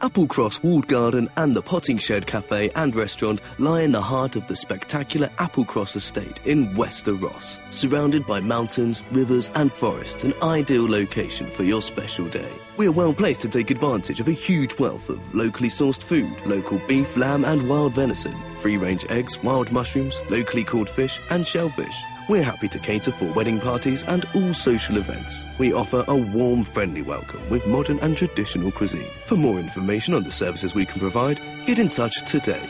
Applecross Walled Garden and the Potting Shed Cafe and Restaurant lie in the heart of the spectacular Applecross Estate in Wester Ross. Surrounded by mountains, rivers, and forests, an ideal location for your special day. We are well placed to take advantage of a huge wealth of locally sourced food, local beef, lamb, and wild venison, free range eggs, wild mushrooms, locally caught fish, and shellfish. We're happy to cater for wedding parties and all social events. We offer a warm, friendly welcome with modern and traditional cuisine. For more information on the services we can provide, get in touch today.